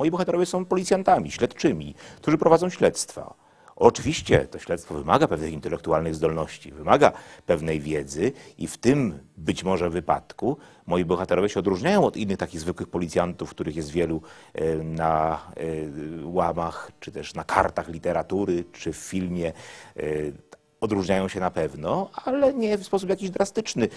Moi bohaterowie są policjantami, śledczymi, którzy prowadzą śledztwa. Oczywiście to śledztwo wymaga pewnych intelektualnych zdolności, wymaga pewnej wiedzy i w tym być może wypadku moi bohaterowie się odróżniają od innych takich zwykłych policjantów, których jest wielu e, na e, łamach, czy też na kartach literatury, czy w filmie. Odróżniają się na pewno, ale nie w sposób jakiś drastyczny.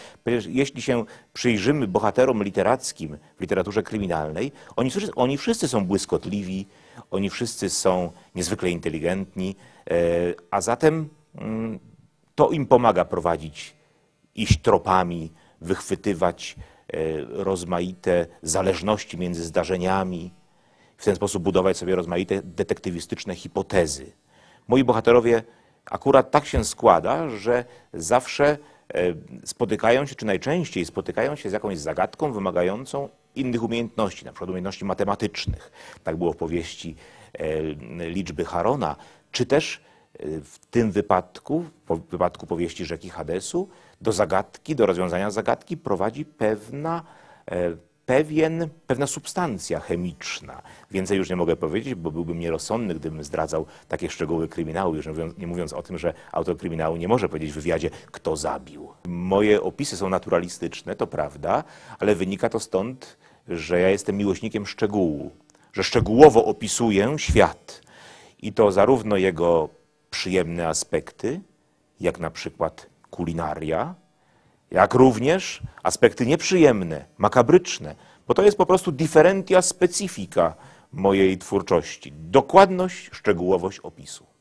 Jeśli się przyjrzymy bohaterom literackim w literaturze kryminalnej, oni, wszyscy- oni wszyscy są błyskotliwi, oni wszyscy są niezwykle inteligentni, e, a zatem mm, to im pomaga prowadzić, iść tropami, wychwytywać e, rozmaite zależności między zdarzeniami, w ten sposób budować sobie rozmaite detektywistyczne hipotezy. Moi bohaterowie akurat tak się składa, że zawsze e, spotykają się, czy najczęściej spotykają się z jakąś zagadką wymagającą innych umiejętności, na przykład umiejętności matematycznych. Tak było w powieści e, liczby Harona, czy też e, w tym wypadku, w wypadku powieści Rzeki Hadesu, do zagadki, do rozwiązania zagadki prowadzi pewna pewien, pewna substancja chemiczna. Więcej już nie mogę powiedzieć, bo byłbym nierozsądny, gdybym zdradzał takie szczegóły kryminału, już nie mówiąc, nie mówiąc o tym, że autor kryminału nie może powiedzieć w wywiadzie, kto zabił. Moje opisy są naturalistyczne, to prawda, ale wynika to stąd, że ja jestem miłośnikiem szczegółu, że szczegółowo opisuję świat i to zarówno jego przyjemne aspekty, jak na przykład kulinaria, jak również aspekty nieprzyjemne, makabryczne, bo to jest po prostu differentia specifica mojej twórczości. Dokładność, szczegółowość opisu.